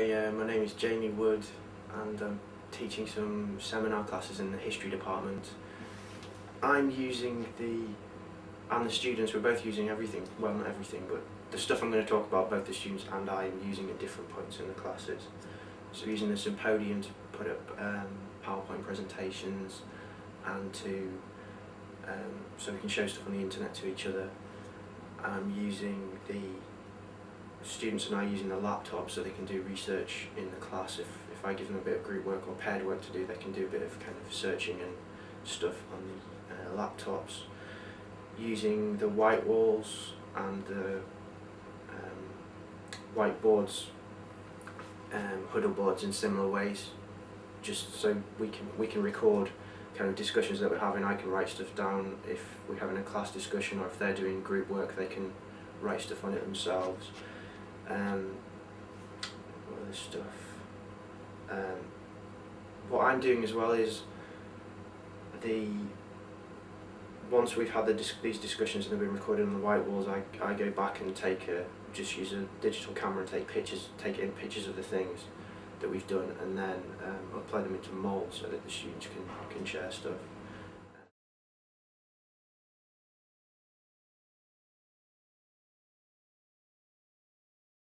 Hey, uh, my name is Jamie Wood and I'm teaching some seminar classes in the history department. I'm using the, and the students, we're both using everything, well not everything, but the stuff I'm going to talk about, both the students and I am using at different points in the classes. So using the Sympodium to put up um, PowerPoint presentations and to, um, so we can show stuff on the internet to each other. I'm using the students are now using the laptop so they can do research in the class. If, if I give them a bit of group work or paired work to do, they can do a bit of kind of searching and stuff on the uh, laptops. Using the white walls and the um, whiteboards, um, huddle boards in similar ways, just so we can we can record kind of discussions that we're having. I can write stuff down if we're having a class discussion or if they're doing group work, they can write stuff on it themselves. Um, what other stuff? Um, what I'm doing as well is the once we've had the these discussions and they've been recorded on the white walls, I, I go back and take a just use a digital camera and take pictures, take in pictures of the things that we've done, and then um, upload them into MOLE so that the students can can share stuff.